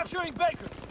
capturing Baker!